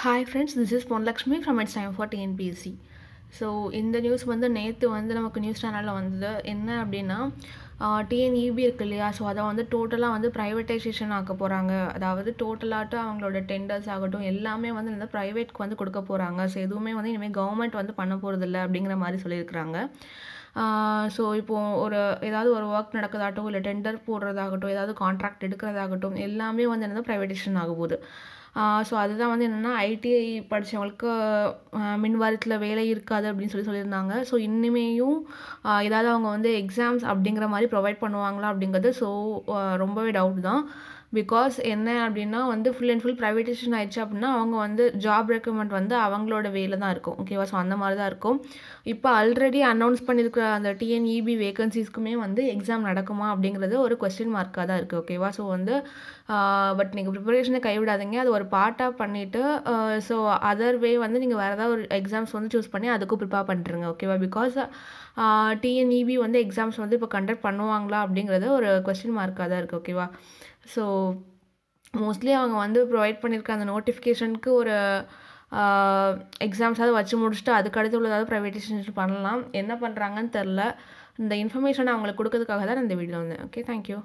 Hi friends this is Ponlakshmi from it's time for TNPSC so இந்த news வந்து நேற்று வந்து நமக்கு நியூஸ் சேனலில் வந்தது. என்ன அப்படின்னா டிஎன்இபி இருக்கு இல்லையா? ஸோ அதை வந்து டோட்டலாக வந்து ப்ரைவேட்டைசேஷன் ஆக்க போகிறாங்க அதாவது டோட்டலாகட்டும் அவங்களோட டெண்டர்ஸ் ஆகட்டும் எல்லாமே வந்து இந்த ப்ரைவேட்க்கு வந்து கொடுக்க போகிறாங்க ஸோ எதுவுமே வந்து இனிமேல் கவர்மெண்ட் வந்து பண்ண போகிறதில்ல அப்படிங்கிற மாதிரி சொல்லியிருக்கிறாங்க. ஸோ இப்போது ஒரு ஏதாவது ஒரு ஒர்க் நடக்கிறதாகட்டும் இல்லை டெண்டர் போடுறதாகட்டும் ஏதாவது கான்ட்ராக்ட் எடுக்கிறதாகட்டும் எல்லாமே வந்து என்னது ப்ரைவேட்டேஷன் ஆக போகுது. ஸோ அதுதான் வந்து என்னென்னா ஐடிஐ படித்தவங்களுக்கு மின்வாரியத்தில் வேலை இருக்காது அப்படின்னு சொல்லி சொல்லியிருந்தாங்க. ஸோ இனிமேயும் ஏதாவது அவங்க வந்து எக்ஸாம்ஸ் அப்படிங்கிற மாதிரி ப்ரொவைட் பண்ணுவாங்களா அப்படிங்கிறது ஸோ ரொம்பவே டவுட் தான். பிகாஸ் என்ன அப்படின்னா வந்து ஃபுல் அண்ட் ஃபுல் ப்ரைவேட்டேஷன் ஆயிடுச்சு அப்படின்னா அவங்க வந்து ஜாப் ரெக்குமெண்ட் வந்து அவங்களோட வேலை தான் இருக்கும். ஓகேவா ஸோ அந்த மாதிரி தான் இருக்கும். இப்போ ஆல்ரெடி அனௌன்ஸ் பண்ணியிருக்கிற அந்த டிஎன்இபி வேகன்சிஸ்க்குமே வந்து எக்ஸாம் நடக்குமா அப்படிங்கிறது ஒரு கொஸ்டின் மார்க்காக தான் இருக்குது ஓகேவா ஸோ வந்து பட் நீங்கள் ப்ரிப்பரேஷனை கைவிடாதீங்க. அது ஒரு பார்ட்டாக பண்ணிவிட்டு ஸோ அதர் வே வந்து நீங்கள் வேறு ஏதாவது ஒரு எக்ஸாம்ஸ் வந்து சூஸ் பண்ணி அதுக்கும் ப்ரிப்பேர் பண்ணிட்டுருங்க ஓகேவா பிகாஸ் டிஎன்இபி வந்து எக்ஸாம்ஸ் வந்து இப்போ கண்டக்ட் பண்ணுவாங்களா அப்படிங்கிறது ஒரு கொஸ்டின் மார்க்காக தான் இருக்குது ஓகேவா ஸோ மோஸ்ட்லி அவங்க வந்து ப்ரொவைட் பண்ணியிருக்க அந்த நோட்டிஃபிகேஷனுக்கு ஒரு எக்ஸாம்ஸாவது வச்சு முடிச்சுட்டு அதுக்கு அடுத்து உள்ளதாவது ப்ரைவேட்டைசேஷன் பண்ணலாம். என்ன பண்ணுறாங்கன்னு தெரில இந்த இன்ஃபர்மேஷனை அவங்களுக்கு கொடுக்கறதுக்காக தான் இந்த வீடியோ வந்தேன். Okay thank you